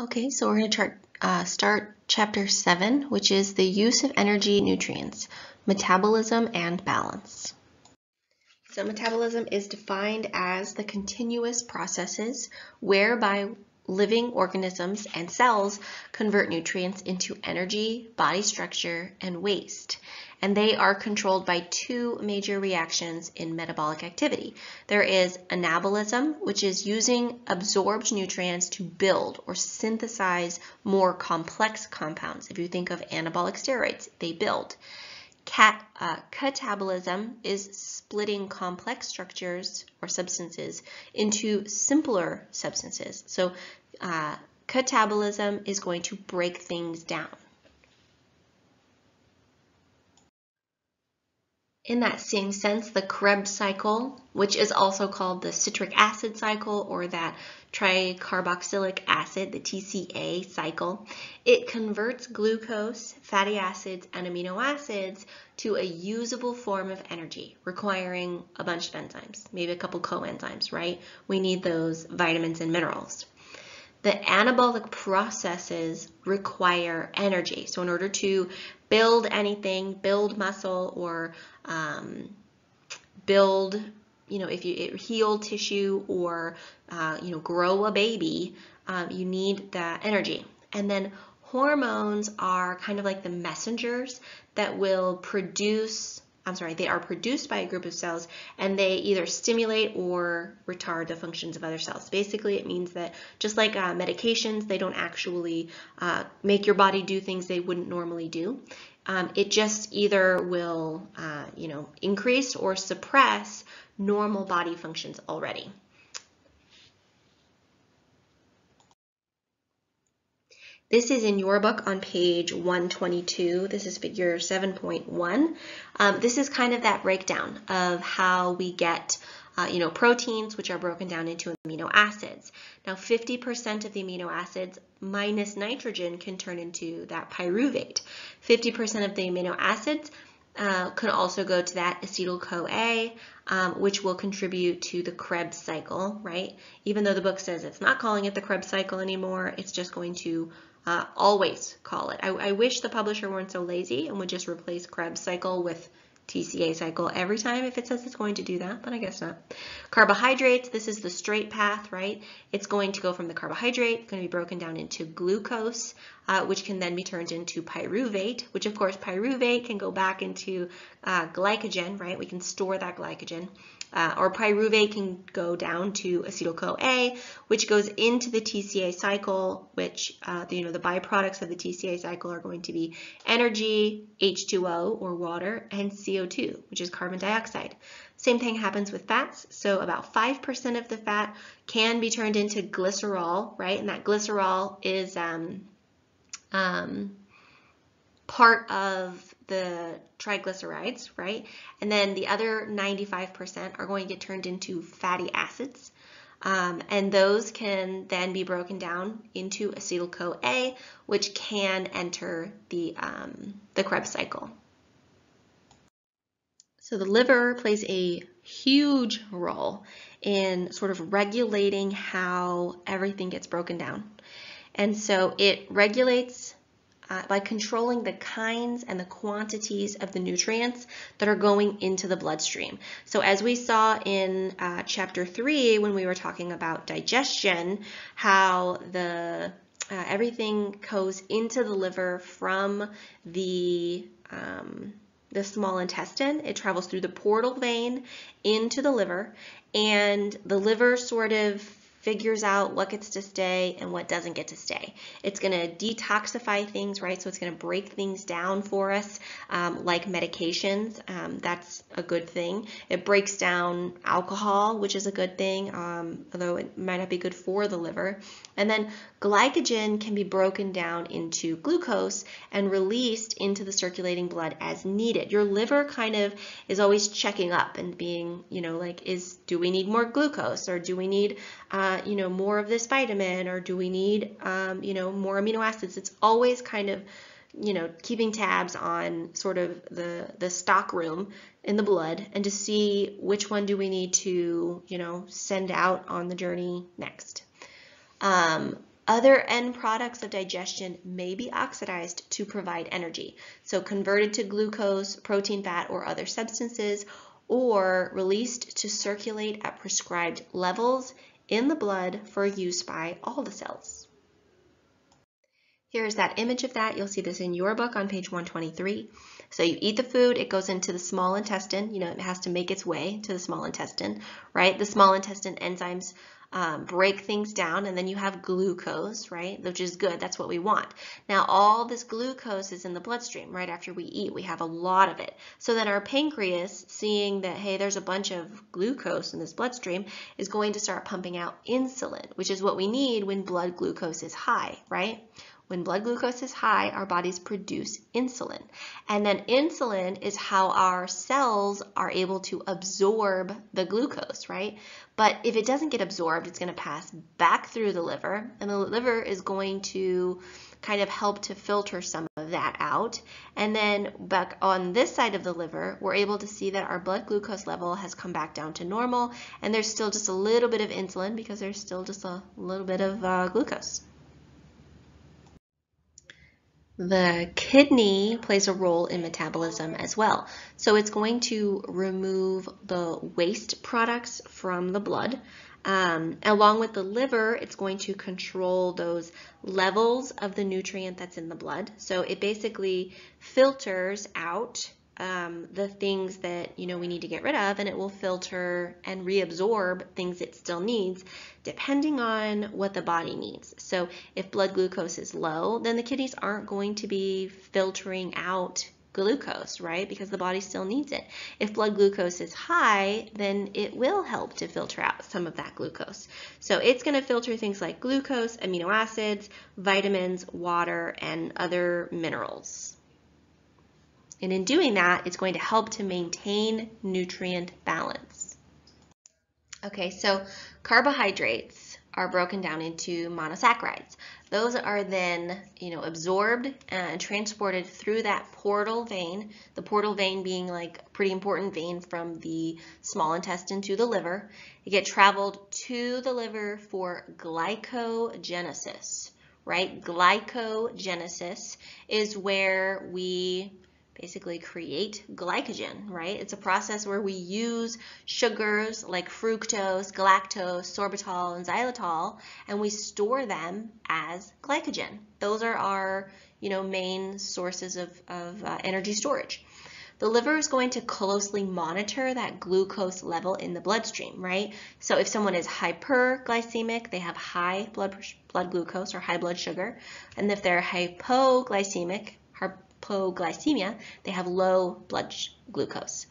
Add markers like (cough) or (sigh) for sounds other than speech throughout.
Okay, so we're going to uh, start chapter 7, which is the use of energy nutrients, metabolism and balance. So metabolism is defined as the continuous processes whereby living organisms and cells convert nutrients into energy, body structure, and waste and they are controlled by two major reactions in metabolic activity. There is anabolism, which is using absorbed nutrients to build or synthesize more complex compounds. If you think of anabolic steroids, they build. Cat, uh, catabolism is splitting complex structures or substances into simpler substances. So uh, catabolism is going to break things down. In that same sense, the Krebs cycle, which is also called the citric acid cycle or that tricarboxylic acid, the TCA cycle, it converts glucose, fatty acids, and amino acids to a usable form of energy, requiring a bunch of enzymes, maybe a couple coenzymes, right? We need those vitamins and minerals. The anabolic processes require energy. So in order to build anything, build muscle or um, build, you know, if you heal tissue or, uh, you know, grow a baby, um, you need the energy. And then hormones are kind of like the messengers that will produce I'm sorry, they are produced by a group of cells and they either stimulate or retard the functions of other cells. Basically, it means that just like uh, medications, they don't actually uh, make your body do things they wouldn't normally do. Um, it just either will, uh, you know, increase or suppress normal body functions already. This is in your book on page 122. This is figure 7.1. Um, this is kind of that breakdown of how we get uh, you know, proteins, which are broken down into amino acids. Now, 50% of the amino acids minus nitrogen can turn into that pyruvate. 50% of the amino acids uh, can also go to that acetyl-CoA, um, which will contribute to the Krebs cycle, right? Even though the book says it's not calling it the Krebs cycle anymore, it's just going to uh, always call it. I, I, wish the publisher weren't so lazy and would just replace Krebs cycle with TCA cycle every time if it says it's going to do that, but I guess not. Carbohydrates, this is the straight path, right? It's going to go from the carbohydrate, going to be broken down into glucose, uh, which can then be turned into pyruvate, which of course pyruvate can go back into uh, glycogen, right? We can store that glycogen uh, or pyruvate can go down to acetyl-CoA, which goes into the TCA cycle, which, uh, you know, the byproducts of the TCA cycle are going to be energy, H2O or water, and CO2, which is carbon dioxide. Same thing happens with fats. So about 5% of the fat can be turned into glycerol, right? And that glycerol is um, um, part of the triglycerides, right? And then the other 95% are going to get turned into fatty acids. Um, and those can then be broken down into acetyl-CoA, which can enter the, um, the Krebs cycle. So the liver plays a huge role in sort of regulating how everything gets broken down. And so it regulates uh, by controlling the kinds and the quantities of the nutrients that are going into the bloodstream. So as we saw in uh, chapter three, when we were talking about digestion, how the uh, everything goes into the liver from the um, the small intestine. It travels through the portal vein into the liver, and the liver sort of figures out what gets to stay and what doesn't get to stay. It's going to detoxify things, right? So it's going to break things down for us, um, like medications. Um, that's a good thing. It breaks down alcohol, which is a good thing, um, although it might not be good for the liver. And then glycogen can be broken down into glucose and released into the circulating blood as needed. Your liver kind of is always checking up and being, you know, like, is do we need more glucose or do we need uh, you know, more of this vitamin or do we need, um, you know, more amino acids? It's always kind of, you know, keeping tabs on sort of the, the stock room in the blood and to see which one do we need to, you know, send out on the journey next. Um, Other end products of digestion may be oxidized to provide energy, so converted to glucose, protein, fat, or other substances, or released to circulate at prescribed levels in the blood for use by all the cells. Here's that image of that. You'll see this in your book on page 123. So you eat the food, it goes into the small intestine. You know, it has to make its way to the small intestine, right? The small intestine enzymes um, break things down, and then you have glucose, right? Which is good. That's what we want. Now, all this glucose is in the bloodstream right after we eat. We have a lot of it. So then our pancreas, seeing that, hey, there's a bunch of glucose in this bloodstream, is going to start pumping out insulin, which is what we need when blood glucose is high, right? When blood glucose is high, our bodies produce insulin. And then insulin is how our cells are able to absorb the glucose, right? But if it doesn't get absorbed, it's going to pass back through the liver, and the liver is going to kind of help to filter some of that out. And then back on this side of the liver, we're able to see that our blood glucose level has come back down to normal, and there's still just a little bit of insulin because there's still just a little bit of uh, glucose. The kidney plays a role in metabolism as well. So it's going to remove the waste products from the blood. Um, along with the liver, it's going to control those levels of the nutrient that's in the blood. So it basically filters out um, the things that you know we need to get rid of and it will filter and reabsorb things it still needs depending on what the body needs. So if blood glucose is low then the kidneys aren't going to be filtering out glucose right? Because the body still needs it. If blood glucose is high then it will help to filter out some of that glucose. So it's going to filter things like glucose amino acids vitamins water and other minerals and in doing that, it's going to help to maintain nutrient balance. Okay, so carbohydrates are broken down into monosaccharides. Those are then, you know, absorbed uh, and transported through that portal vein, the portal vein being like a pretty important vein from the small intestine to the liver. It get traveled to the liver for glycogenesis, right? Glycogenesis is where we basically create glycogen, right? It's a process where we use sugars like fructose, galactose, sorbitol, and xylitol, and we store them as glycogen. Those are our, you know, main sources of, of uh, energy storage. The liver is going to closely monitor that glucose level in the bloodstream, right? So if someone is hyperglycemic, they have high blood, blood glucose or high blood sugar. And if they're hypoglycemic, hypoglycemia, they have low blood glucose.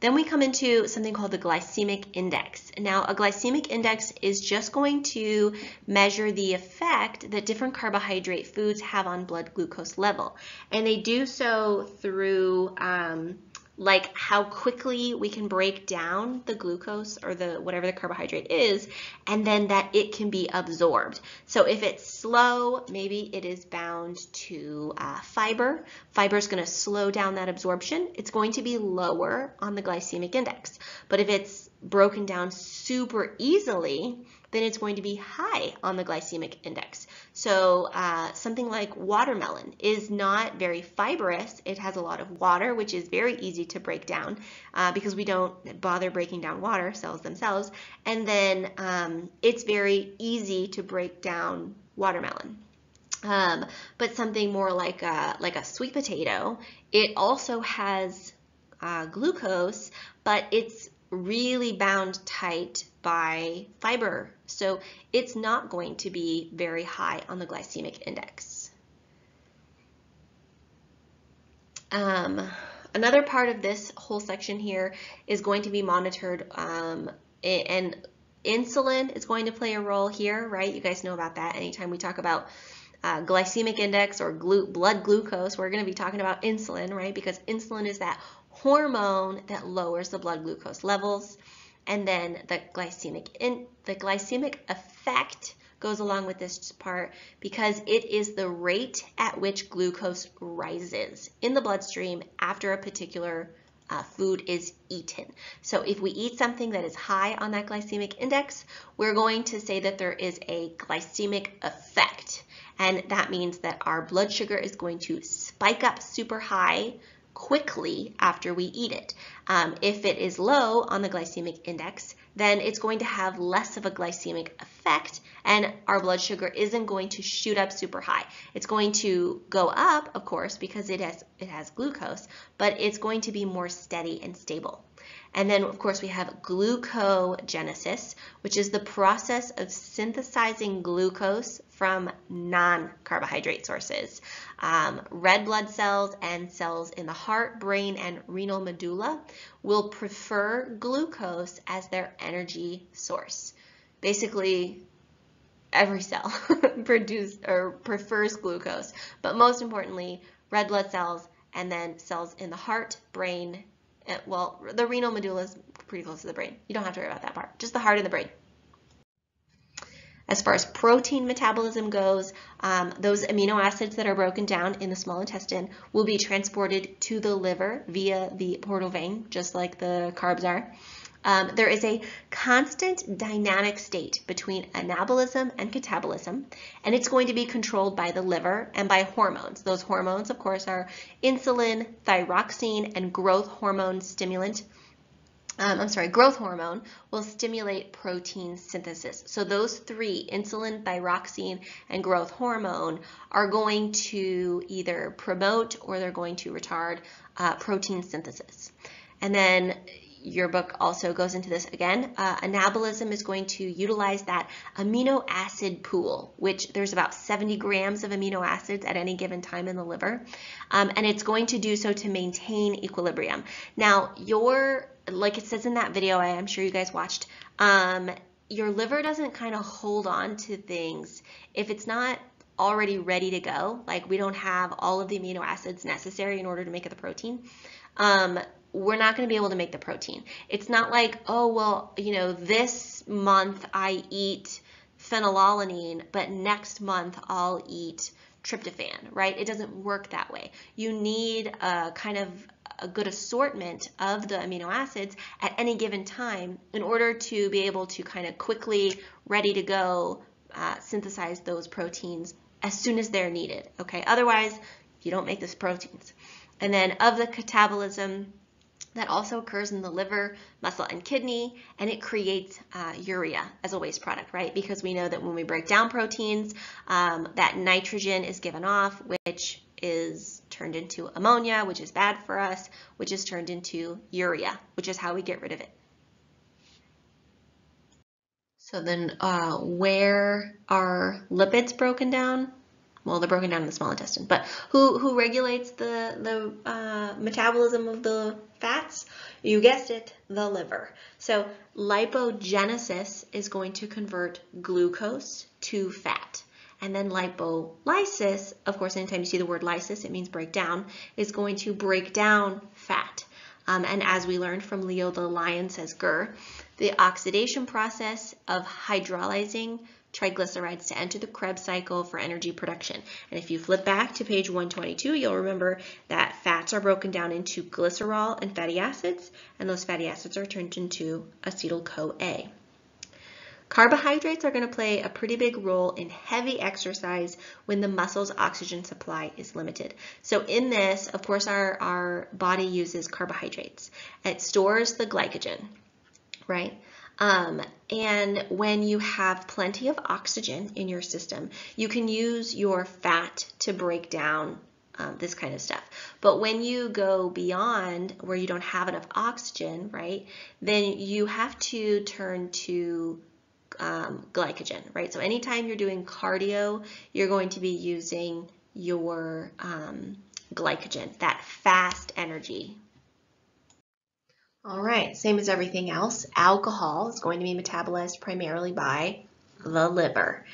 Then we come into something called the glycemic index. Now, a glycemic index is just going to measure the effect that different carbohydrate foods have on blood glucose level. And they do so through um, like how quickly we can break down the glucose or the whatever the carbohydrate is and then that it can be absorbed. So if it's slow maybe it is bound to uh, fiber. Fiber is going to slow down that absorption. It's going to be lower on the glycemic index. But if it's broken down super easily then it's going to be high on the glycemic index. So uh, something like watermelon is not very fibrous. It has a lot of water, which is very easy to break down uh, because we don't bother breaking down water cells themselves. And then um, it's very easy to break down watermelon. Um, but something more like a, like a sweet potato, it also has uh, glucose, but it's really bound tight by fiber. So it's not going to be very high on the glycemic index. Um, another part of this whole section here is going to be monitored um, and insulin is going to play a role here, right? You guys know about that anytime we talk about uh, glycemic index or glu blood glucose, we're going to be talking about insulin, right? Because insulin is that hormone that lowers the blood glucose levels. And then the glycemic in, the glycemic effect goes along with this part because it is the rate at which glucose rises in the bloodstream after a particular uh, food is eaten. So if we eat something that is high on that glycemic index, we're going to say that there is a glycemic effect. And that means that our blood sugar is going to spike up super high quickly after we eat it. Um, if it is low on the glycemic index, then it's going to have less of a glycemic effect and our blood sugar isn't going to shoot up super high. It's going to go up, of course, because it has, it has glucose, but it's going to be more steady and stable. And then, of course, we have glucogenesis, which is the process of synthesizing glucose from non-carbohydrate sources. Um, red blood cells and cells in the heart, brain, and renal medulla will prefer glucose as their energy source. Basically, every cell (laughs) produce or prefers glucose, but most importantly, red blood cells and then cells in the heart, brain, well, the renal medulla is pretty close to the brain. You don't have to worry about that part, just the heart and the brain. As far as protein metabolism goes, um, those amino acids that are broken down in the small intestine will be transported to the liver via the portal vein, just like the carbs are. Um, there is a constant dynamic state between anabolism and catabolism, and it's going to be controlled by the liver and by hormones. Those hormones, of course, are insulin, thyroxine, and growth hormone stimulant. Um, I'm sorry, growth hormone will stimulate protein synthesis. So those three, insulin, thyroxine, and growth hormone, are going to either promote or they're going to retard uh, protein synthesis. And then your book also goes into this again. Uh, anabolism is going to utilize that amino acid pool, which there's about 70 grams of amino acids at any given time in the liver. Um, and it's going to do so to maintain equilibrium. Now, your, like it says in that video I am sure you guys watched, um, your liver doesn't kind of hold on to things if it's not already ready to go, like we don't have all of the amino acids necessary in order to make it the protein, um, we're not going to be able to make the protein. It's not like, oh, well, you know, this month I eat phenylalanine, but next month I'll eat tryptophan, right? It doesn't work that way. You need a kind of a good assortment of the amino acids at any given time in order to be able to kind of quickly, ready to go, uh, synthesize those proteins as soon as they're needed, okay? Otherwise, you don't make those proteins. And then of the catabolism, that also occurs in the liver, muscle, and kidney, and it creates uh, urea as a waste product, right? Because we know that when we break down proteins, um, that nitrogen is given off, which is turned into ammonia, which is bad for us, which is turned into urea, which is how we get rid of it. So then uh, where are lipids broken down? Well, they're broken down in the small intestine, but who, who regulates the, the uh, metabolism of the fats? You guessed it, the liver. So lipogenesis is going to convert glucose to fat. And then lipolysis, of course, anytime you see the word lysis, it means break down, is going to break down fat. Um, and as we learned from Leo the Lion says GER, the oxidation process of hydrolyzing triglycerides to enter the Krebs cycle for energy production. And if you flip back to page 122, you'll remember that fats are broken down into glycerol and fatty acids, and those fatty acids are turned into acetyl-CoA. Carbohydrates are going to play a pretty big role in heavy exercise when the muscle's oxygen supply is limited. So in this, of course, our, our body uses carbohydrates. It stores the glycogen, right? Um, and when you have plenty of oxygen in your system, you can use your fat to break down um, this kind of stuff. But when you go beyond where you don't have enough oxygen, right, then you have to turn to um, glycogen, right? So anytime you're doing cardio, you're going to be using your um, glycogen, that fast energy, all right, same as everything else, alcohol is going to be metabolized primarily by the liver.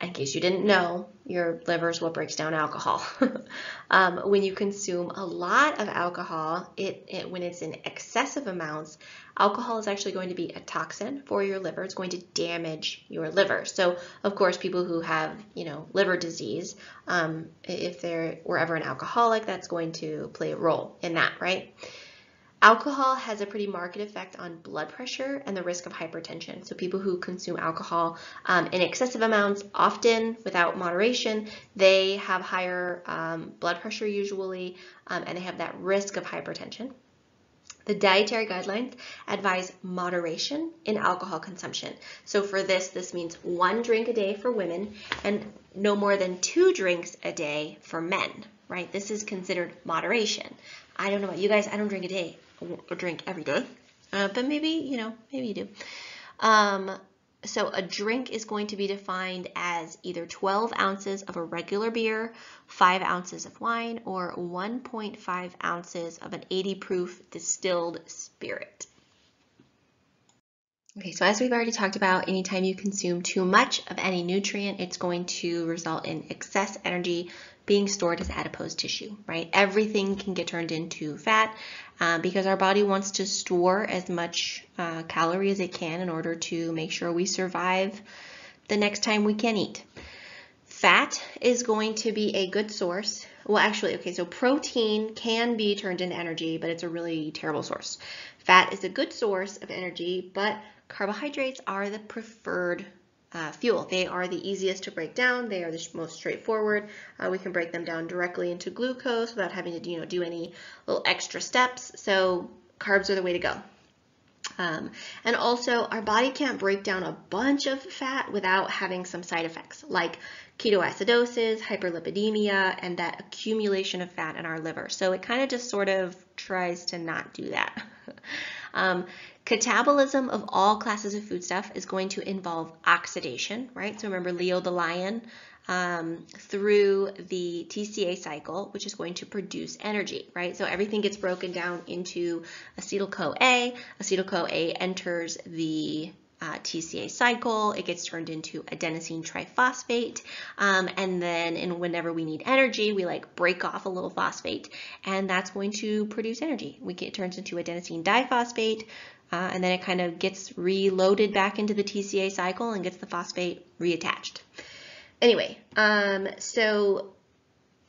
In case you didn't know, your liver is what breaks down alcohol. (laughs) um, when you consume a lot of alcohol, it, it, when it's in excessive amounts, alcohol is actually going to be a toxin for your liver. It's going to damage your liver. So, of course, people who have, you know, liver disease, um, if they were ever an alcoholic, that's going to play a role in that, right? Alcohol has a pretty marked effect on blood pressure and the risk of hypertension. So people who consume alcohol um, in excessive amounts, often without moderation, they have higher um, blood pressure usually, um, and they have that risk of hypertension. The dietary guidelines advise moderation in alcohol consumption. So for this, this means one drink a day for women and no more than two drinks a day for men, right? This is considered moderation. I don't know about you guys, I don't drink a day or drink every day, uh, but maybe, you know, maybe you do. Um, so a drink is going to be defined as either 12 ounces of a regular beer, 5 ounces of wine, or 1.5 ounces of an 80 proof distilled spirit. Okay, so as we've already talked about, anytime you consume too much of any nutrient, it's going to result in excess energy being stored as adipose tissue, right? Everything can get turned into fat uh, because our body wants to store as much uh, calorie as it can in order to make sure we survive the next time we can eat. Fat is going to be a good source. Well, actually, okay, so protein can be turned into energy, but it's a really terrible source. Fat is a good source of energy, but carbohydrates are the preferred uh, fuel. They are the easiest to break down. They are the most straightforward. Uh, we can break them down directly into glucose without having to you know, do any little extra steps. So carbs are the way to go. Um, and also, our body can't break down a bunch of fat without having some side effects like ketoacidosis, hyperlipidemia, and that accumulation of fat in our liver. So it kind of just sort of tries to not do that. (laughs) um, Catabolism of all classes of foodstuff is going to involve oxidation, right? So remember Leo the lion um, through the TCA cycle, which is going to produce energy, right? So everything gets broken down into acetyl-CoA. Acetyl-CoA enters the uh, TCA cycle. It gets turned into adenosine triphosphate. Um, and then in whenever we need energy, we like break off a little phosphate and that's going to produce energy. We get, it turns into adenosine diphosphate, uh, and then it kind of gets reloaded back into the TCA cycle and gets the phosphate reattached. Anyway, um, so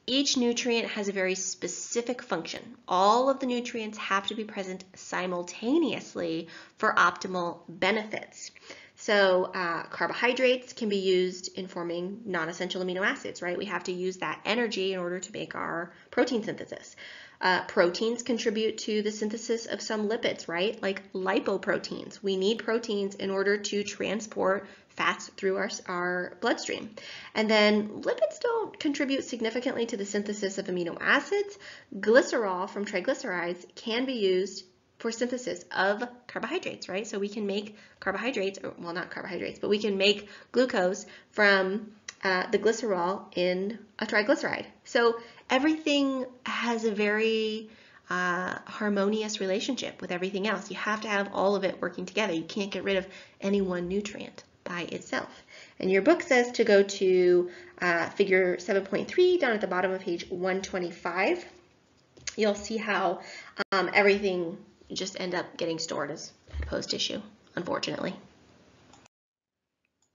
each nutrient has a very specific function. All of the nutrients have to be present simultaneously for optimal benefits. So uh, carbohydrates can be used in forming non-essential amino acids, right? We have to use that energy in order to make our protein synthesis. Uh, proteins contribute to the synthesis of some lipids, right? Like lipoproteins. We need proteins in order to transport fats through our, our bloodstream. And then lipids don't contribute significantly to the synthesis of amino acids. Glycerol from triglycerides can be used for synthesis of carbohydrates, right? So we can make carbohydrates, or, well, not carbohydrates, but we can make glucose from uh, the glycerol in a triglyceride. So everything has a very uh, harmonious relationship with everything else. You have to have all of it working together. You can't get rid of any one nutrient by itself. And your book says to go to uh, figure 7.3 down at the bottom of page 125. You'll see how um, everything just end up getting stored as post issue, unfortunately.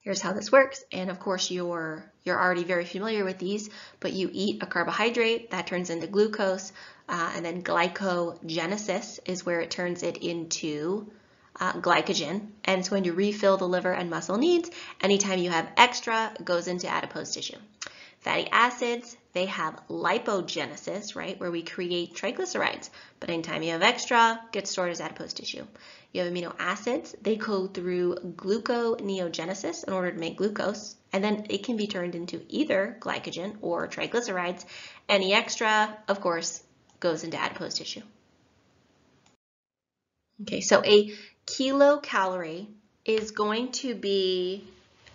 Here's how this works. And of course, you're, you're already very familiar with these, but you eat a carbohydrate that turns into glucose, uh, and then glycogenesis is where it turns it into uh, glycogen, and it's going to refill the liver and muscle needs. Anytime you have extra, it goes into adipose tissue. Fatty acids, they have lipogenesis, right, where we create triglycerides. But anytime you have extra, gets stored as adipose tissue. You have amino acids, they go through gluconeogenesis in order to make glucose, and then it can be turned into either glycogen or triglycerides. Any extra, of course, goes into adipose tissue. Okay, so a kilocalorie is going to be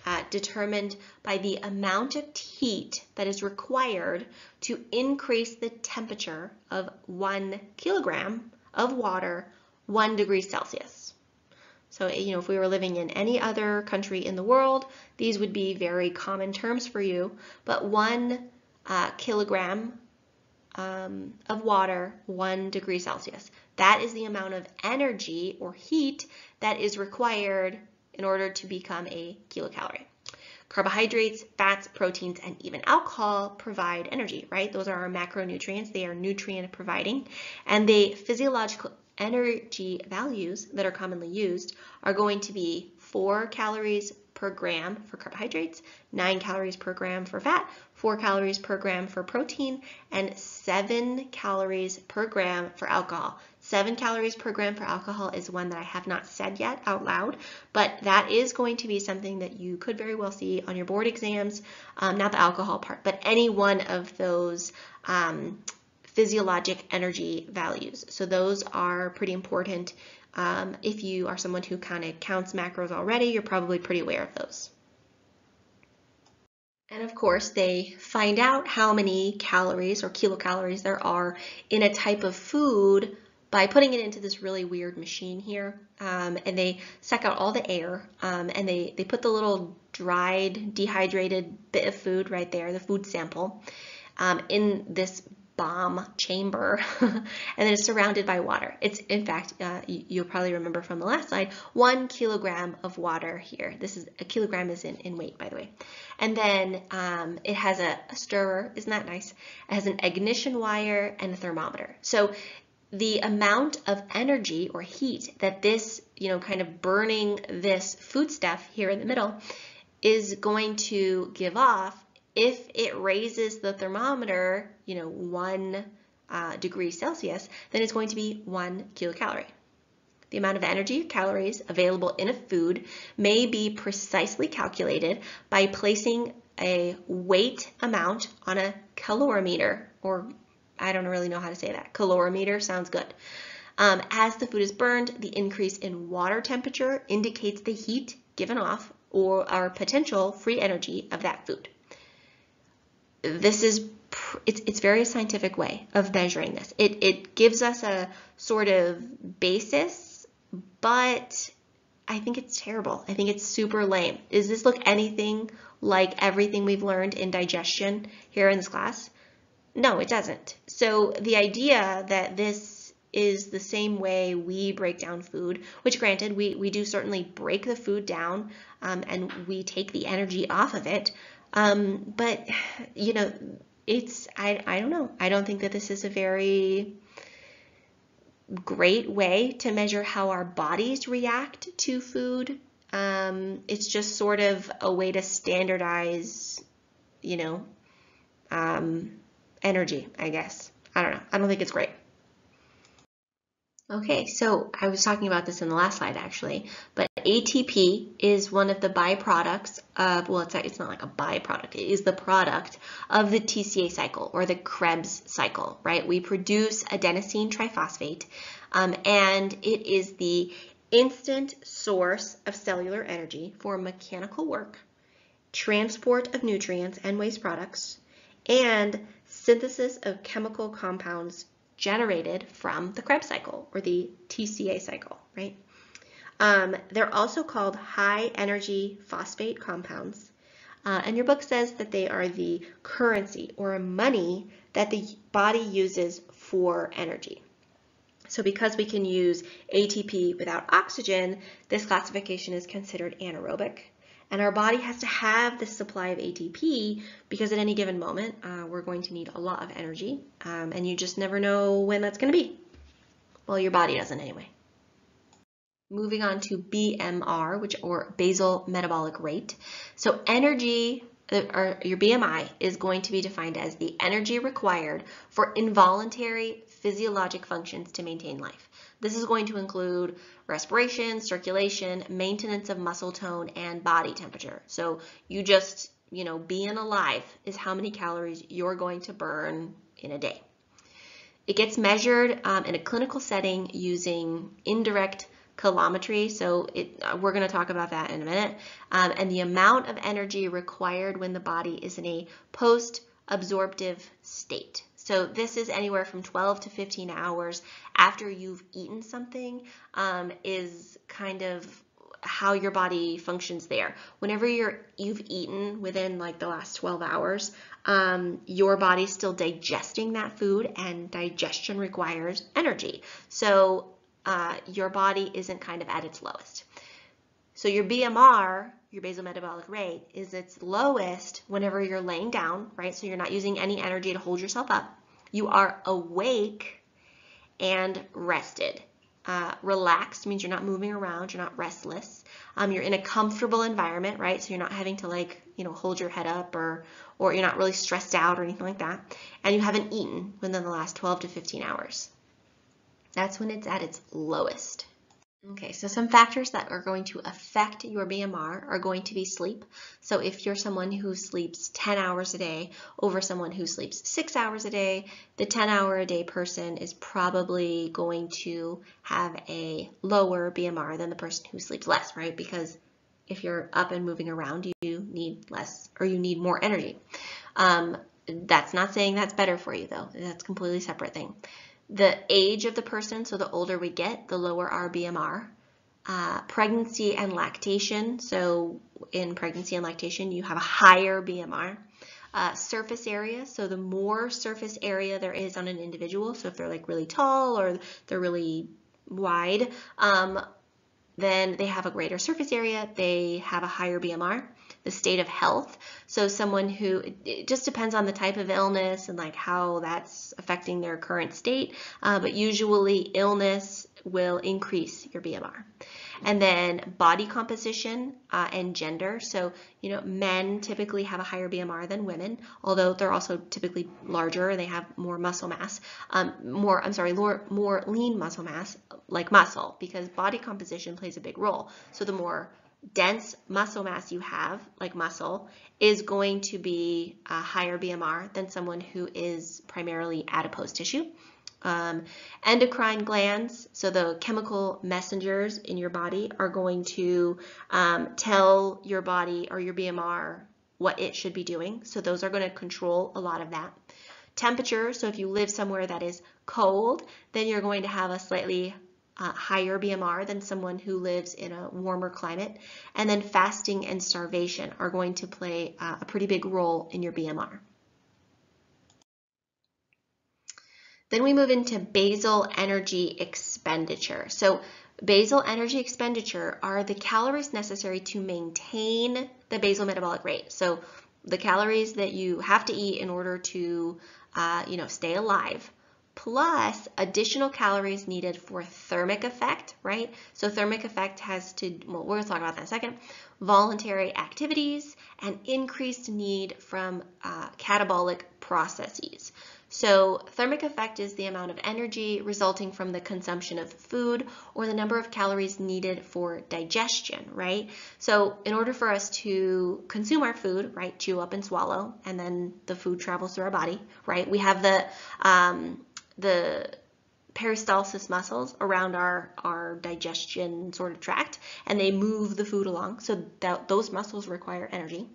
uh, determined by the amount of heat that is required to increase the temperature of one kilogram of water one degree Celsius. So, you know, if we were living in any other country in the world, these would be very common terms for you. But one uh, kilogram um, of water, one degree Celsius. That is the amount of energy or heat that is required in order to become a kilocalorie. Carbohydrates, fats, proteins, and even alcohol provide energy, right? Those are our macronutrients. They are nutrient providing. And the physiological energy values that are commonly used are going to be 4 calories per gram for carbohydrates, 9 calories per gram for fat, 4 calories per gram for protein, and 7 calories per gram for alcohol. 7 calories per gram for alcohol is one that I have not said yet out loud, but that is going to be something that you could very well see on your board exams, um, not the alcohol part, but any one of those um, physiologic energy values. So those are pretty important um, if you are someone who kind of counts macros already, you're probably pretty aware of those. And of course, they find out how many calories or kilocalories there are in a type of food by putting it into this really weird machine here. Um, and they suck out all the air um, and they, they put the little dried, dehydrated bit of food right there, the food sample, um, in this bomb chamber (laughs) and then it's surrounded by water. It's in fact, uh, you'll probably remember from the last slide, one kilogram of water here. This is a kilogram is in, in weight, by the way. And then um, it has a, a stirrer, isn't that nice? It has an ignition wire and a thermometer. So the amount of energy or heat that this, you know, kind of burning this food stuff here in the middle is going to give off if it raises the thermometer, you know, one uh, degree Celsius, then it's going to be one kilocalorie. The amount of energy, or calories available in a food may be precisely calculated by placing a weight amount on a calorimeter, or I don't really know how to say that. Calorimeter sounds good. Um, as the food is burned, the increase in water temperature indicates the heat given off or our potential free energy of that food this is it's it's very scientific way of measuring this. It it gives us a sort of basis, but I think it's terrible. I think it's super lame. Does this look anything like everything we've learned in digestion here in this class? No, it doesn't. So the idea that this is the same way we break down food, which granted, we, we do certainly break the food down um, and we take the energy off of it, um, but, you know, it's, I, I don't know. I don't think that this is a very great way to measure how our bodies react to food. Um, it's just sort of a way to standardize, you know, um, energy, I guess. I don't know. I don't think it's great. Okay, so I was talking about this in the last slide actually, but ATP is one of the byproducts of, well, it's, it's not like a byproduct, it is the product of the TCA cycle or the Krebs cycle, right? We produce adenosine triphosphate um, and it is the instant source of cellular energy for mechanical work, transport of nutrients and waste products, and synthesis of chemical compounds generated from the Krebs cycle or the TCA cycle, right? Um, they're also called high energy phosphate compounds. Uh, and your book says that they are the currency or money that the body uses for energy. So because we can use ATP without oxygen, this classification is considered anaerobic. And our body has to have this supply of ATP because at any given moment, uh, we're going to need a lot of energy. Um, and you just never know when that's going to be. Well, your body doesn't anyway. Moving on to BMR, which or basal metabolic rate. So energy uh, or your BMI is going to be defined as the energy required for involuntary physiologic functions to maintain life. This is going to include respiration, circulation, maintenance of muscle tone, and body temperature. So you just, you know, being alive is how many calories you're going to burn in a day. It gets measured um, in a clinical setting using indirect calorimetry. So it, uh, we're going to talk about that in a minute. Um, and the amount of energy required when the body is in a post-absorptive state. So this is anywhere from 12 to 15 hours after you've eaten something um, is kind of how your body functions there. Whenever you're you've eaten within like the last 12 hours, um, your body's still digesting that food and digestion requires energy. So uh, your body isn't kind of at its lowest. So your BMR, your basal metabolic rate, is its lowest whenever you're laying down, right? So you're not using any energy to hold yourself up. You are awake and rested. Uh, relaxed means you're not moving around, you're not restless. Um, you're in a comfortable environment, right? So you're not having to like, you know, hold your head up or, or you're not really stressed out or anything like that. And you haven't eaten within the last 12 to 15 hours. That's when it's at its lowest. Okay, so some factors that are going to affect your BMR are going to be sleep. So if you're someone who sleeps 10 hours a day over someone who sleeps 6 hours a day, the 10 hour a day person is probably going to have a lower BMR than the person who sleeps less, right? Because if you're up and moving around, you need less or you need more energy. Um, that's not saying that's better for you though. That's completely separate thing the age of the person, so the older we get, the lower our BMR. Uh, pregnancy and lactation, so in pregnancy and lactation, you have a higher BMR. Uh, surface area, so the more surface area there is on an individual, so if they're like really tall or they're really wide, um, then they have a greater surface area, they have a higher BMR the state of health. So someone who, it just depends on the type of illness and like how that's affecting their current state, uh, but usually illness will increase your BMR. And then body composition uh, and gender. So, you know, men typically have a higher BMR than women, although they're also typically larger and they have more muscle mass, um, more, I'm sorry, more, more lean muscle mass, like muscle, because body composition plays a big role. So the more dense muscle mass you have, like muscle, is going to be a higher BMR than someone who is primarily adipose tissue. Um, endocrine glands, so the chemical messengers in your body, are going to um, tell your body or your BMR what it should be doing. So those are going to control a lot of that. Temperature, so if you live somewhere that is cold, then you're going to have a slightly uh, higher BMR than someone who lives in a warmer climate. And then fasting and starvation are going to play uh, a pretty big role in your BMR. Then we move into basal energy expenditure. So basal energy expenditure are the calories necessary to maintain the basal metabolic rate. So the calories that you have to eat in order to, uh, you know, stay alive plus additional calories needed for thermic effect, right? So thermic effect has to, well, we're gonna talk about that in a second, voluntary activities and increased need from uh, catabolic processes. So thermic effect is the amount of energy resulting from the consumption of food or the number of calories needed for digestion, right? So in order for us to consume our food, right, chew up and swallow, and then the food travels through our body, right? We have the um, the peristalsis muscles around our, our digestion sort of tract and they move the food along. So that, those muscles require energy.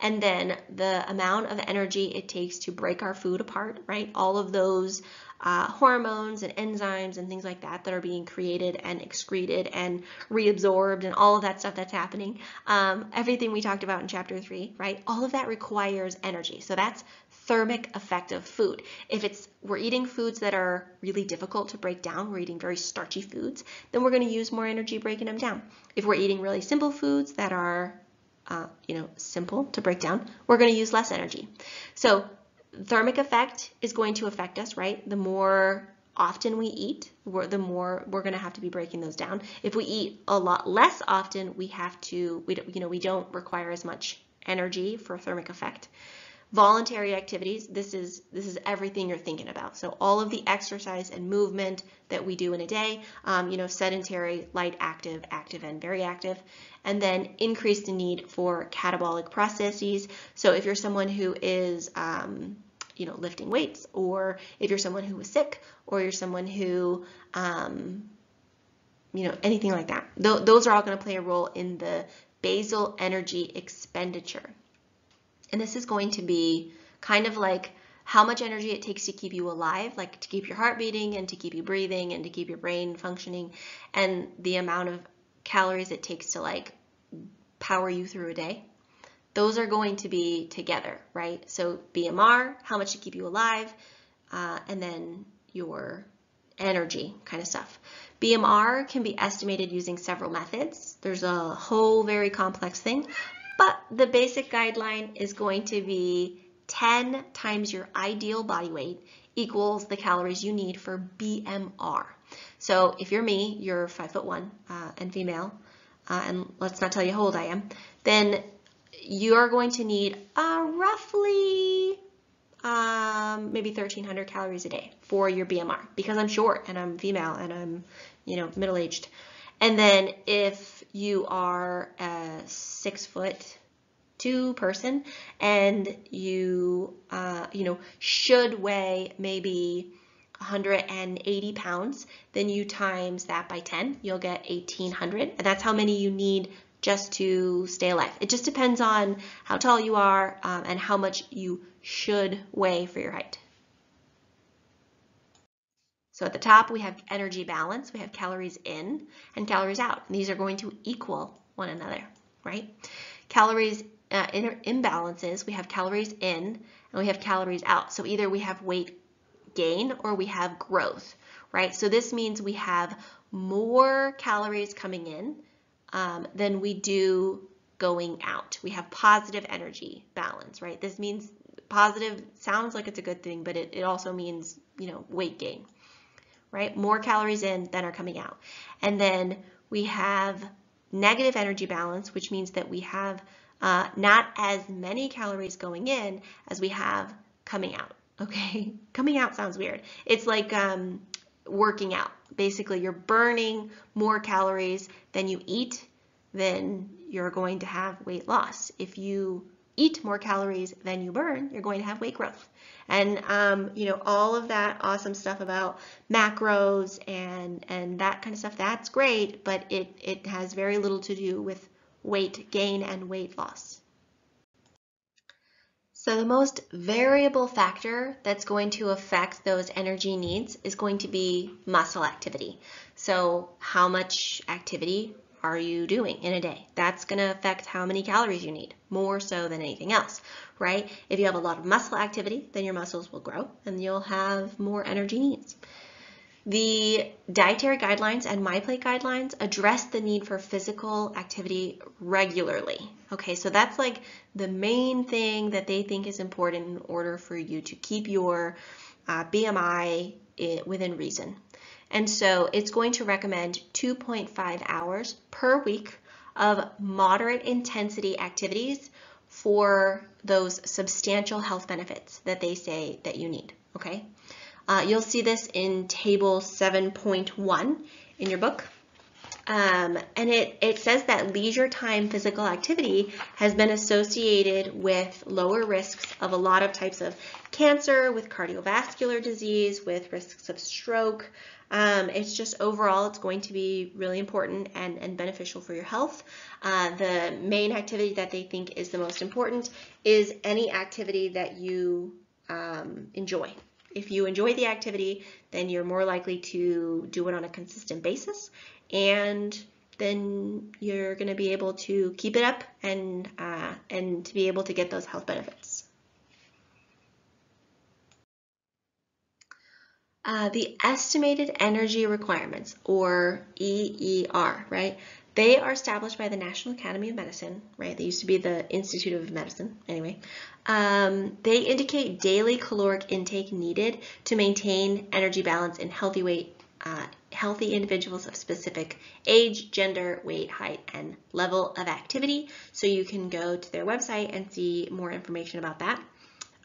And then the amount of energy it takes to break our food apart, right? All of those uh, hormones and enzymes and things like that that are being created and excreted and reabsorbed and all of that stuff that's happening. Um, everything we talked about in chapter three, right? All of that requires energy. So that's thermic effect of food. If it's we're eating foods that are really difficult to break down, we're eating very starchy foods, then we're going to use more energy breaking them down. If we're eating really simple foods that are uh, you know, simple to break down, we're going to use less energy. So thermic effect is going to affect us, right? The more often we eat, the more we're going to have to be breaking those down. If we eat a lot less often, we have to, we don't, you know, we don't require as much energy for thermic effect. Voluntary activities, this is this is everything you're thinking about. So all of the exercise and movement that we do in a day, um, you know, sedentary, light, active, active, and very active, and then increased need for catabolic processes. So if you're someone who is um, you know, lifting weights, or if you're someone who is sick, or you're someone who, um, you know, anything like that. Th those are all going to play a role in the basal energy expenditure. And this is going to be kind of like how much energy it takes to keep you alive, like to keep your heart beating and to keep you breathing and to keep your brain functioning, and the amount of calories it takes to like power you through a day. Those are going to be together, right? So BMR, how much to keep you alive, uh, and then your energy kind of stuff. BMR can be estimated using several methods. There's a whole very complex thing, but the basic guideline is going to be 10 times your ideal body weight equals the calories you need for BMR. So if you're me, you're five foot one uh, and female, uh, and let's not tell you how old I am, then you're going to need uh, roughly um, maybe 1,300 calories a day for your BMR because I'm short and I'm female and I'm, you know, middle-aged. And then if you are a six foot two person and you, uh, you know, should weigh maybe 180 pounds, then you times that by 10, you'll get 1800. And that's how many you need just to stay alive. It just depends on how tall you are um, and how much you should weigh for your height. So at the top we have energy balance, we have calories in and calories out. And these are going to equal one another, right? Calories uh, imbalances, we have calories in and we have calories out. So either we have weight gain or we have growth, right? So this means we have more calories coming in um, than we do going out. We have positive energy balance, right? This means positive sounds like it's a good thing, but it, it also means, you know, weight gain, right? More calories in than are coming out. And then we have negative energy balance, which means that we have uh, not as many calories going in as we have coming out. (laughs) Okay, coming out sounds weird. It's like um, working out. Basically, you're burning more calories than you eat, then you're going to have weight loss. If you eat more calories than you burn, you're going to have weight growth. And um, you know all of that awesome stuff about macros and and that kind of stuff. That's great, but it it has very little to do with weight gain and weight loss. So the most variable factor that's going to affect those energy needs is going to be muscle activity. So how much activity are you doing in a day? That's going to affect how many calories you need, more so than anything else, right? If you have a lot of muscle activity, then your muscles will grow and you'll have more energy needs. The dietary guidelines and MyPlate guidelines address the need for physical activity regularly. Okay, so that's like the main thing that they think is important in order for you to keep your uh, BMI within reason. And so it's going to recommend 2.5 hours per week of moderate intensity activities for those substantial health benefits that they say that you need, okay? Uh, you'll see this in table 7.1 in your book. Um, and it, it says that leisure time physical activity has been associated with lower risks of a lot of types of cancer, with cardiovascular disease, with risks of stroke. Um, it's just overall, it's going to be really important and, and beneficial for your health. Uh, the main activity that they think is the most important is any activity that you um, enjoy. If you enjoy the activity, then you're more likely to do it on a consistent basis and then you're going to be able to keep it up and, uh, and to be able to get those health benefits. Uh, the estimated energy requirements, or EER, right? They are established by the National Academy of Medicine, right? They used to be the Institute of Medicine, anyway. Um, they indicate daily caloric intake needed to maintain energy balance in healthy weight, uh, healthy individuals of specific age, gender, weight, height, and level of activity. So you can go to their website and see more information about that.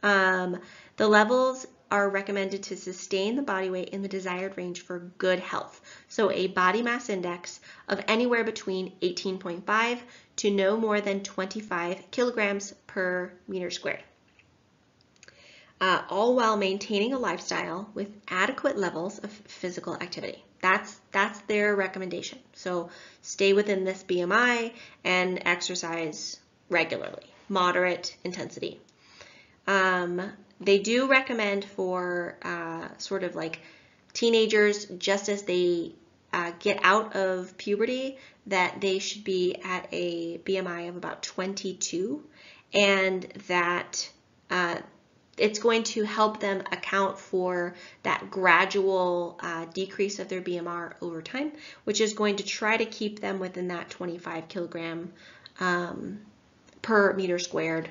Um, the levels are recommended to sustain the body weight in the desired range for good health. So a body mass index of anywhere between 18.5 to no more than 25 kilograms per meter squared. Uh, all while maintaining a lifestyle with adequate levels of physical activity. That's, that's their recommendation. So stay within this BMI and exercise regularly, moderate intensity. Um, they do recommend for uh, sort of like teenagers, just as they uh, get out of puberty, that they should be at a BMI of about 22 and that uh, it's going to help them account for that gradual uh, decrease of their BMR over time, which is going to try to keep them within that 25 kilogram um, per meter squared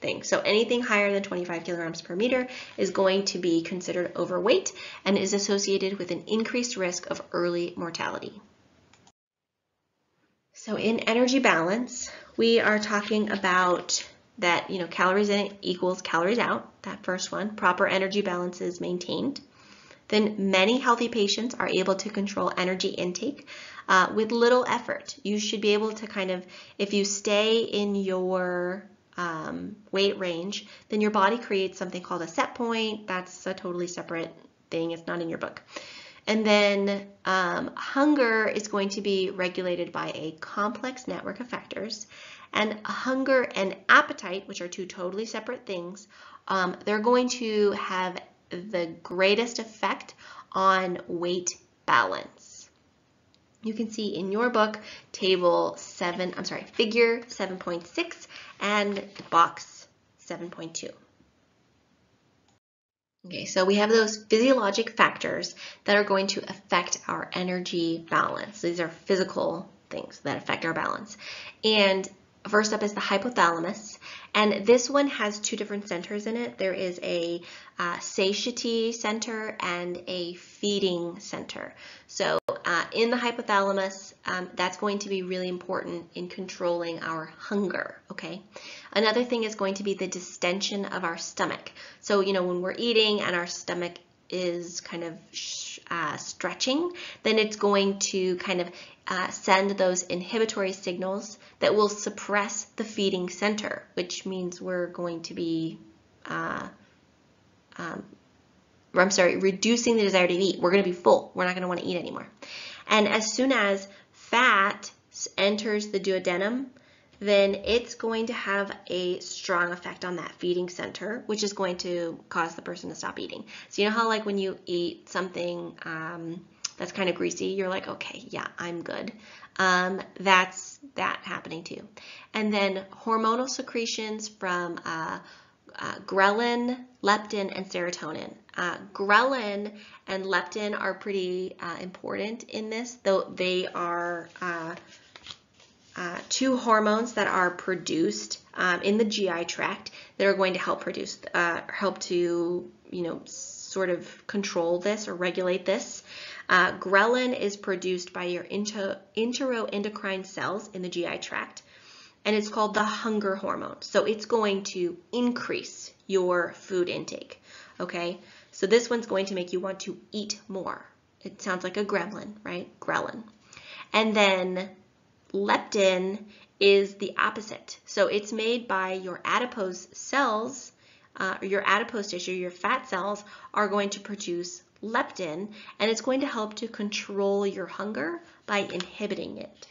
thing. So anything higher than 25 kilograms per meter is going to be considered overweight and is associated with an increased risk of early mortality. So in energy balance, we are talking about that, you know, calories in equals calories out, that first one, proper energy balance is maintained. Then many healthy patients are able to control energy intake uh, with little effort. You should be able to kind of, if you stay in your um, weight range, then your body creates something called a set point. That's a totally separate thing. It's not in your book. And then um, hunger is going to be regulated by a complex network of factors. And hunger and appetite, which are two totally separate things, um, they're going to have the greatest effect on weight balance. You can see in your book, table 7, I'm sorry, figure 7.6 and box 7.2. Okay, so we have those physiologic factors that are going to affect our energy balance. These are physical things that affect our balance. And First up is the hypothalamus, and this one has two different centers in it. There is a uh, satiety center and a feeding center. So uh, in the hypothalamus, um, that's going to be really important in controlling our hunger, okay? Another thing is going to be the distension of our stomach. So, you know, when we're eating and our stomach is kind of uh, stretching, then it's going to kind of uh, send those inhibitory signals that will suppress the feeding center, which means we're going to be, uh, um, I'm sorry, reducing the desire to eat. We're going to be full. We're not going to want to eat anymore. And as soon as fat enters the duodenum, then it's going to have a strong effect on that feeding center, which is going to cause the person to stop eating. So you know how like when you eat something um, that's kind of greasy, you're like, okay, yeah, I'm good. Um, that's that happening too. And then hormonal secretions from uh, uh, ghrelin, leptin, and serotonin. Uh, ghrelin and leptin are pretty uh, important in this, though they are uh, uh, two hormones that are produced um, in the GI tract that are going to help produce, uh, help to, you know, sort of control this or regulate this. Uh, ghrelin is produced by your enteroendocrine cells in the GI tract, and it's called the hunger hormone. So it's going to increase your food intake, okay? So this one's going to make you want to eat more. It sounds like a gremlin, right? Ghrelin. And then leptin is the opposite. So it's made by your adipose cells, uh, your adipose tissue, your fat cells are going to produce leptin, and it's going to help to control your hunger by inhibiting it.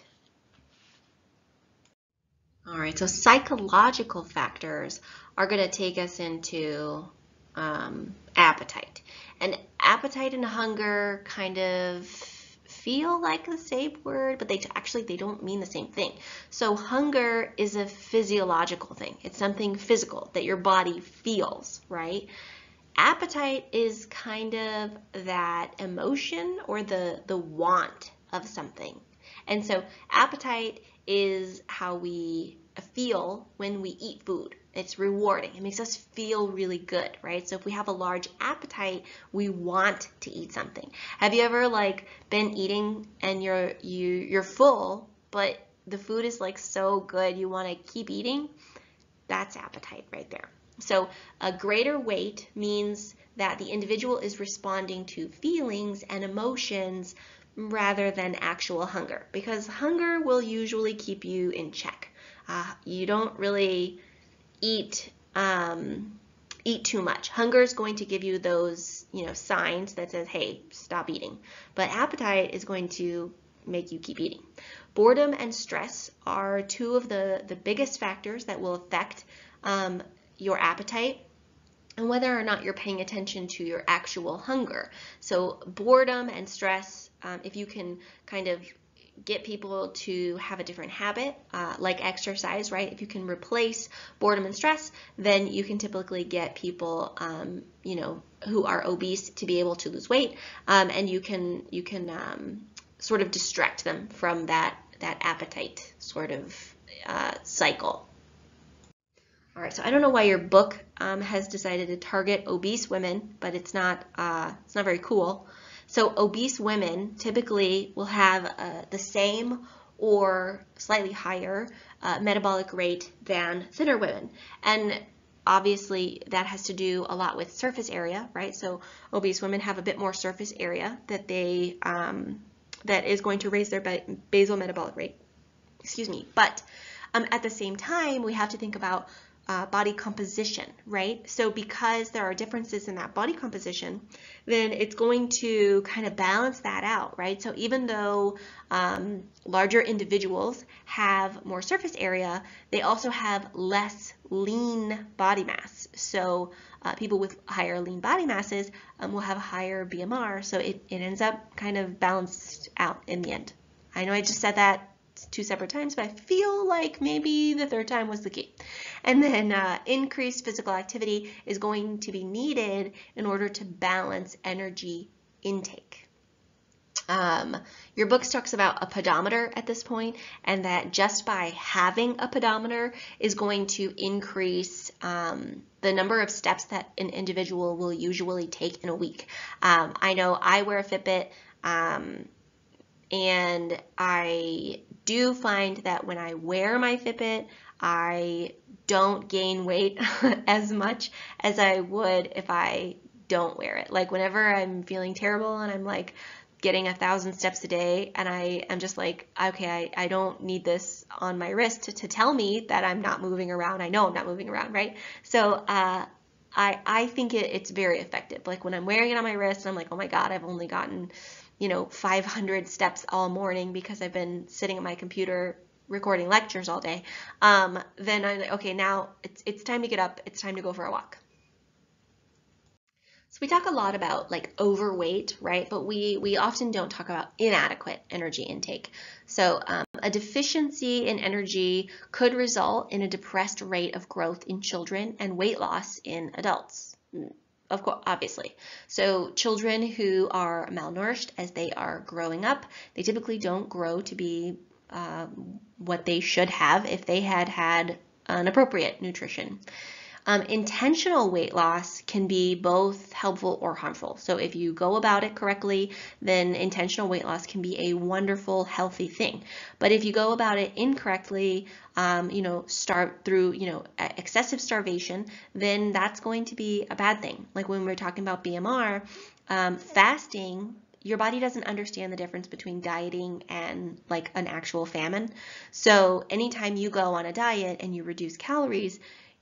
All right, so psychological factors are going to take us into um, appetite. And appetite and hunger kind of feel like the same word, but they actually they don't mean the same thing. So hunger is a physiological thing. It's something physical that your body feels, right? Appetite is kind of that emotion or the the want of something. And so appetite is how we feel when we eat food. It's rewarding. It makes us feel really good, right? So if we have a large appetite, we want to eat something. Have you ever like been eating and you're you you're full, but the food is like so good you want to keep eating? That's appetite right there. So a greater weight means that the individual is responding to feelings and emotions rather than actual hunger because hunger will usually keep you in check. Uh, you don't really eat um, eat too much. Hunger is going to give you those you know signs that says, hey, stop eating. But appetite is going to make you keep eating. Boredom and stress are two of the, the biggest factors that will affect um, your appetite and whether or not you're paying attention to your actual hunger. So boredom and stress, um, if you can kind of get people to have a different habit, uh, like exercise, right? If you can replace boredom and stress, then you can typically get people, um, you know, who are obese to be able to lose weight, um, and you can you can um, sort of distract them from that that appetite sort of uh, cycle. All right, so I don't know why your book um, has decided to target obese women, but it's not uh, it's not very cool. So obese women typically will have uh, the same or slightly higher uh, metabolic rate than thinner women. And obviously that has to do a lot with surface area, right? So obese women have a bit more surface area that they um, that is going to raise their basal metabolic rate. Excuse me. But um, at the same time, we have to think about uh, body composition, right? So because there are differences in that body composition, then it's going to kind of balance that out, right? So even though um, larger individuals have more surface area, they also have less lean body mass. So uh, people with higher lean body masses um, will have a higher BMR, so it, it ends up kind of balanced out in the end. I know I just said that two separate times, but I feel like maybe the third time was the key. And then uh, increased physical activity is going to be needed in order to balance energy intake. Um, your book talks about a pedometer at this point, and that just by having a pedometer is going to increase um, the number of steps that an individual will usually take in a week. Um, I know I wear a Fitbit, um, and I do find that when I wear my Fitbit, I don't gain weight (laughs) as much as I would if I don't wear it. Like whenever I'm feeling terrible and I'm like getting a thousand steps a day and I am just like, okay, I, I don't need this on my wrist to, to tell me that I'm not moving around. I know I'm not moving around, right? So uh, I, I think it, it's very effective. Like when I'm wearing it on my wrist, I'm like, oh my God, I've only gotten you know, 500 steps all morning because I've been sitting at my computer recording lectures all day, um, then I'm like, okay, now it's, it's time to get up. It's time to go for a walk. So we talk a lot about like overweight, right? But we, we often don't talk about inadequate energy intake. So um, a deficiency in energy could result in a depressed rate of growth in children and weight loss in adults of course, obviously. So children who are malnourished as they are growing up, they typically don't grow to be uh, what they should have if they had had an appropriate nutrition. Um, intentional weight loss can be both helpful or harmful. So if you go about it correctly, then intentional weight loss can be a wonderful, healthy thing. But if you go about it incorrectly, um, you know, start through, you know, excessive starvation, then that's going to be a bad thing. Like when we're talking about BMR, um, fasting your body doesn't understand the difference between dieting and like an actual famine. So anytime you go on a diet and you reduce calories,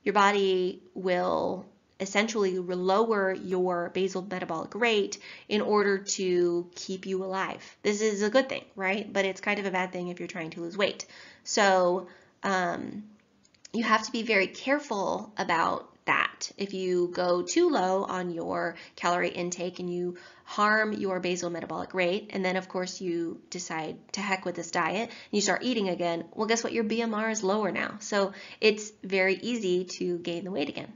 your body will essentially lower your basal metabolic rate in order to keep you alive. This is a good thing, right? But it's kind of a bad thing if you're trying to lose weight. So um, you have to be very careful about that. If you go too low on your calorie intake and you harm your basal metabolic rate, and then of course you decide to heck with this diet, and you start eating again, well, guess what? Your BMR is lower now. So it's very easy to gain the weight again.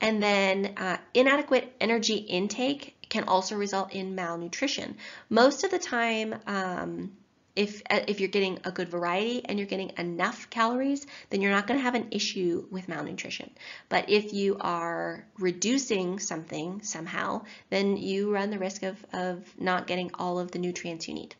And then uh, inadequate energy intake can also result in malnutrition. Most of the time, um, if, uh, if you're getting a good variety and you're getting enough calories, then you're not going to have an issue with malnutrition. But if you are reducing something somehow, then you run the risk of, of not getting all of the nutrients you need.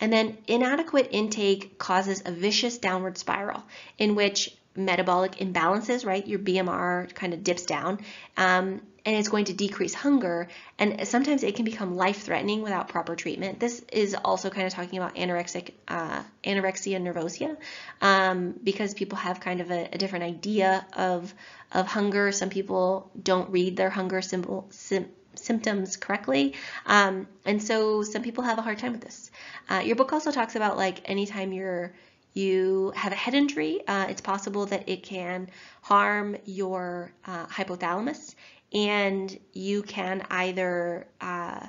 And then inadequate intake causes a vicious downward spiral in which metabolic imbalances, right? Your BMR kind of dips down, um, and it's going to decrease hunger. And sometimes it can become life threatening without proper treatment. This is also kind of talking about anorexic uh, anorexia nervosa um, because people have kind of a, a, different idea of of hunger. Some people don't read their hunger symbol. Sim, symptoms correctly. Um, and so some people have a hard time with this. Uh, your book also talks about like anytime you're you have a head injury, uh, it's possible that it can harm your uh, hypothalamus and you can either uh,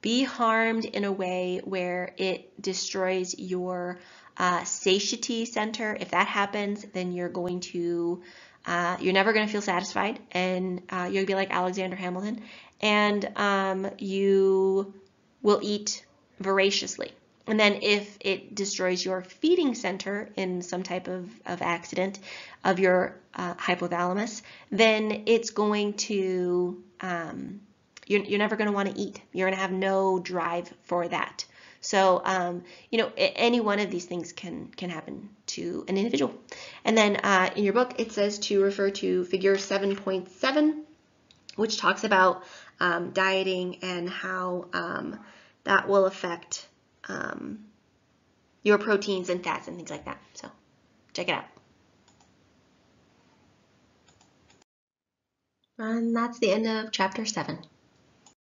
be harmed in a way where it destroys your uh, satiety center. If that happens, then you're going to, uh, you're never going to feel satisfied and uh, you'll be like Alexander Hamilton and um, you will eat voraciously. And then if it destroys your feeding center in some type of, of accident of your uh, hypothalamus, then it's going to, um, you're, you're never going to want to eat. You're going to have no drive for that. So, um, you know, any one of these things can, can happen to an individual. And then uh, in your book, it says to refer to figure 7.7, which talks about um, dieting and how um, that will affect um, your proteins and fats and things like that. So check it out. And that's the end of chapter seven.